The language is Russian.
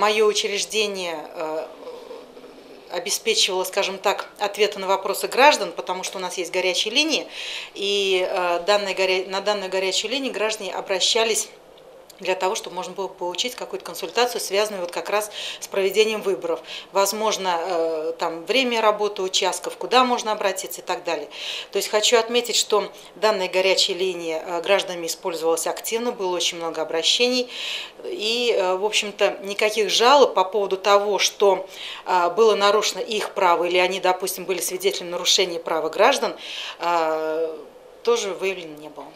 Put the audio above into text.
мое учреждение обеспечивала, скажем так, ответы на вопросы граждан, потому что у нас есть горячие линии, и данные, на данную горячую линию граждане обращались для того, чтобы можно было получить какую-то консультацию, связанную вот как раз с проведением выборов. Возможно, э, там время работы участков, куда можно обратиться и так далее. То есть хочу отметить, что данная горячая линия э, гражданами использовалась активно, было очень много обращений. И, э, в общем-то, никаких жалоб по поводу того, что было нарушено их право, или они, допустим, были свидетелями нарушения права граждан, тоже выявлено не было.